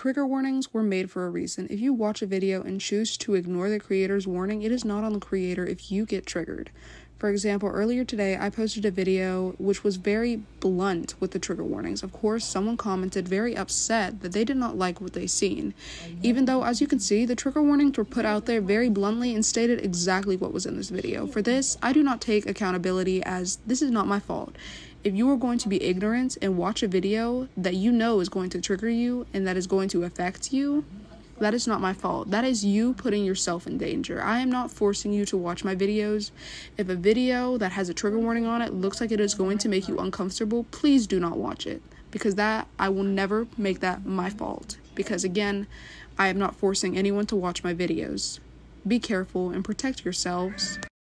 Trigger warnings were made for a reason. If you watch a video and choose to ignore the creator's warning, it is not on the creator if you get triggered. For example, earlier today I posted a video which was very blunt with the trigger warnings. Of course, someone commented very upset that they did not like what they seen. Even though, as you can see, the trigger warnings were put out there very bluntly and stated exactly what was in this video. For this, I do not take accountability as this is not my fault. If you are going to be ignorant and watch a video that you know is going to trigger you and that is going to affect you, that is not my fault. That is you putting yourself in danger. I am not forcing you to watch my videos. If a video that has a trigger warning on it looks like it is going to make you uncomfortable, please do not watch it. Because that, I will never make that my fault. Because again, I am not forcing anyone to watch my videos. Be careful and protect yourselves.